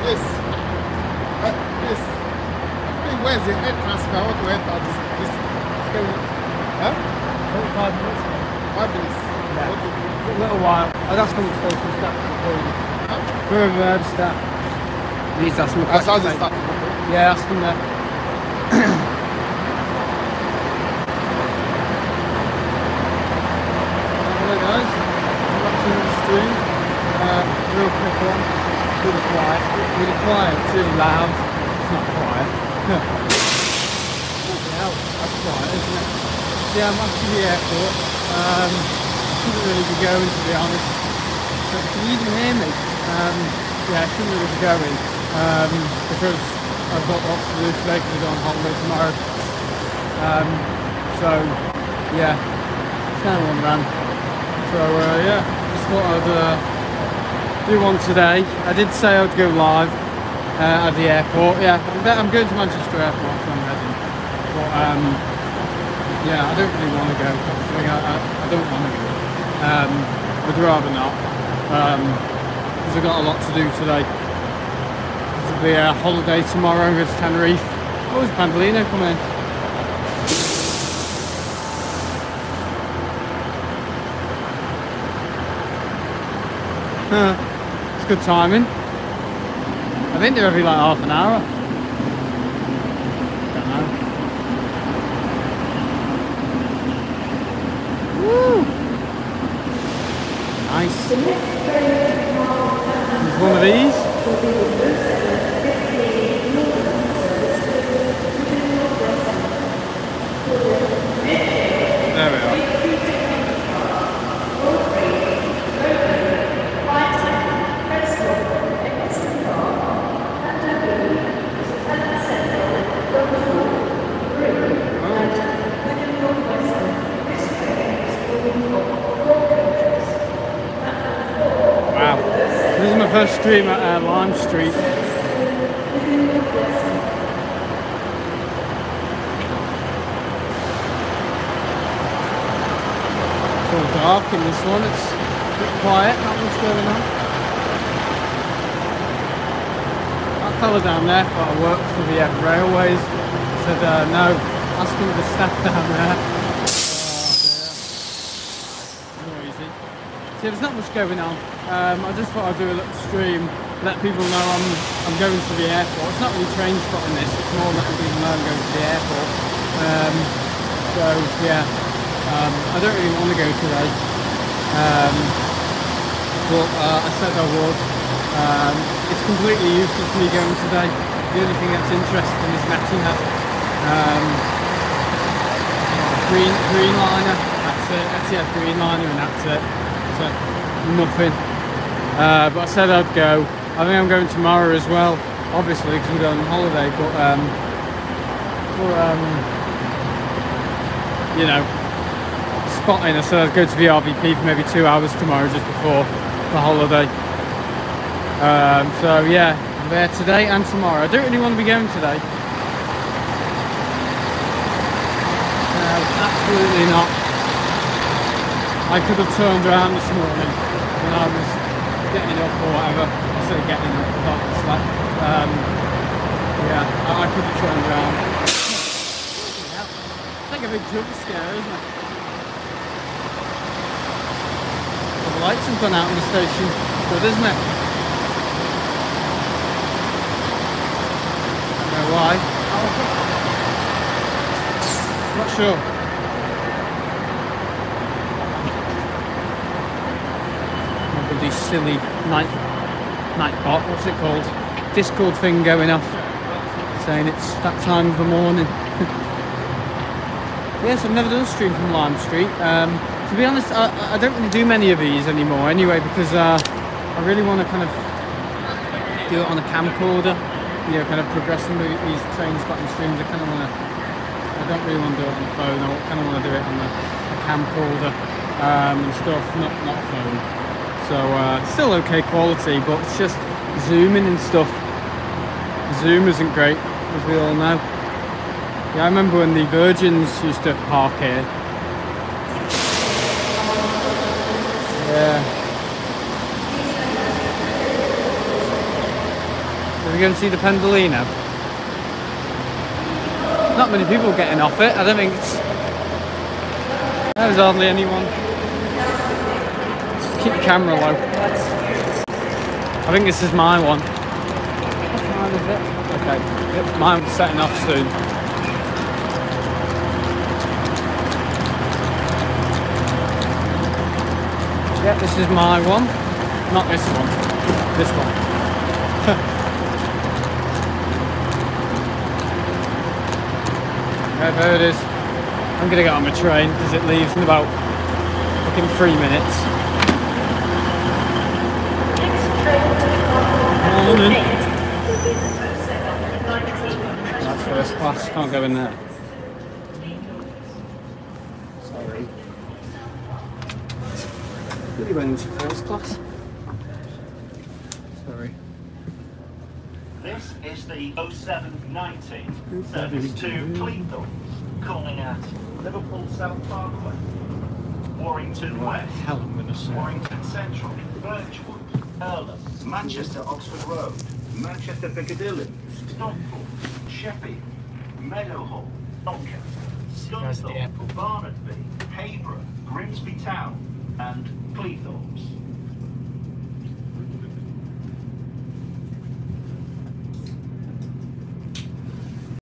Yes. Uh, yes. Where is the air transfer? I want to enter this. this. Huh? Five minutes. Five minutes. Yeah. Okay. For a little while. Oh, that's coming to the staff. Huh? For the staff. Please, that's from That's how the staff. Yeah, that's from there. Hello guys, watching the stream, uh, real quick one quiet, really quiet, it's really loud. It's not quiet. Hell, that's quiet, isn't it? Yeah, I'm up to the airport. Um, shouldn't really be going to be honest. But can you even hear me? Um, yeah, I shouldn't really be going um, because I've got lots to do today because I go on holiday tomorrow. Um, so, yeah, it's kind of one run. So, uh, yeah, just thought I'd uh, do one today. I did say I'd go live uh, at the airport. Yeah, I'm going to Manchester Airport, so I'm. But, um, yeah, I don't really want to go. I, I, I don't want to go. Um, I'd rather not. Um, because I've got a lot to do today. Because of the uh, holiday tomorrow with Tenerife. Oh, is Pendolino coming in? Huh. Good timing. I think they're every like half an hour. Woo! Nice. There's one of these. There we are. Wow. This is my first stream at uh, Lime Street. It's all dark in this one. It's a bit quiet, not much going on. That fella down there thought I worked for the uh, railways. Said, uh, no, ask him the staff down there. See, there's not much going on. Um, I just thought I'd do a little stream, let people know I'm I'm going to the airport. It's not really train spotting this, it's more letting people know I'm going to the airport. Um, so yeah, um, I don't really want to go today, um, but uh, I said I would. Um, it's completely useless me going today. The only thing that's interesting is Nottingham. Um, green green liner. That's it. That's it. Green liner, and that's it. So nothing. Uh, but I said I'd go. I think I'm going tomorrow as well. Obviously, because we're going on holiday. But um, for um, you know, spotting, I said I'd go to the RVP for maybe two hours tomorrow, just before the holiday. Um, so yeah, I'm there today and tomorrow. I don't really want to be going today. No, absolutely not. I could have turned around this morning when I was getting up or whatever. I said getting up, thought it's like, um, yeah, I, could have turned around. It's like a big jump scare, isn't it? Well, the lights have gone out in the station. Good, isn't it? I don't know why. Not sure. Silly night night bot, what's it called? Discord thing going off. Saying it's that time of the morning. yes, I've never done a stream from Lime Street. Um, to be honest, I, I don't really do many of these anymore anyway because uh, I really want to kind of do it on a camcorder. You know, kind of progressing the, these train spotting streams. I kind of want to I don't really want to do it on the phone. I kind of want to do it on the, a camcorder um, and stuff, not not phone. So uh, still okay quality, but it's just zooming and stuff. Zoom isn't great, as we all know. Yeah, I remember when the Virgins used to park here. Yeah. Are we going to see the Pendolino? not many people getting off it. I don't think it's. There's hardly anyone. Keep the camera low. I think this is my one. What time is it? Okay, yep, mine's setting off soon. Yeah, this is my one. Not this one. This one. yeah, there it is. I'm gonna get on my train because it leaves in about fucking three minutes. Morning. That's first class. Can't go in there. Sorry. Really went into first class. Sorry. This is the 0719 service to Cleethorpes, calling at Liverpool South Parkway, Warrington West, Hell, I'm gonna say. Warrington Central, Birchwood, Irlam, Manchester Oxford Road, Manchester Piccadilly, Stockport, Sheffield, Meadowhall, Doncaster, guys at the Scunthorpe, Barnetby, Habrough, Grimsby Town, and Cleethorpes.